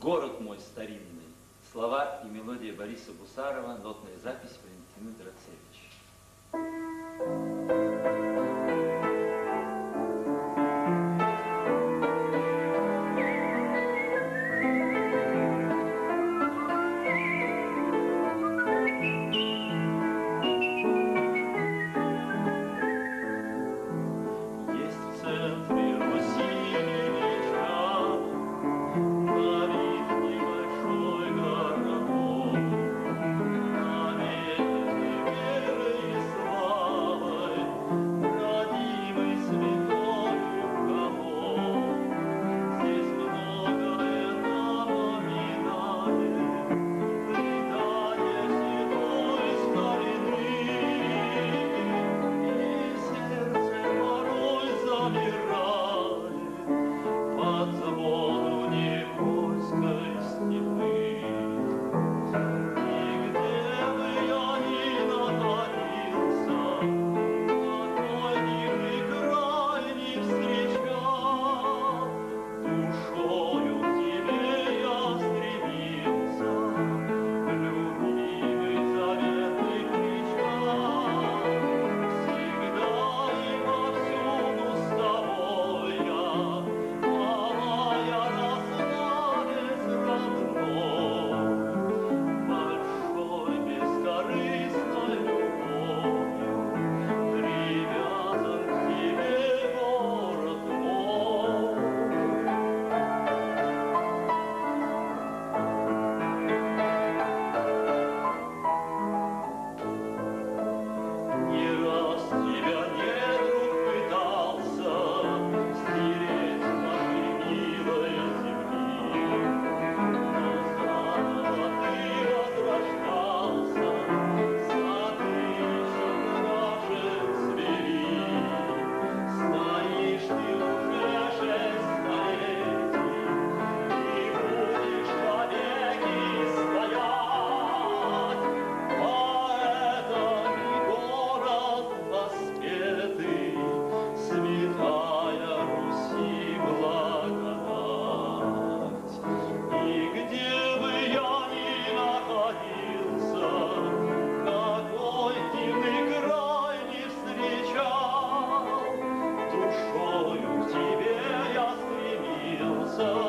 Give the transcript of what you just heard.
город мой старинный. Слова и мелодия Бориса Гусарова, нотная запись Валентины Драцевич. душою к тебе я стремился.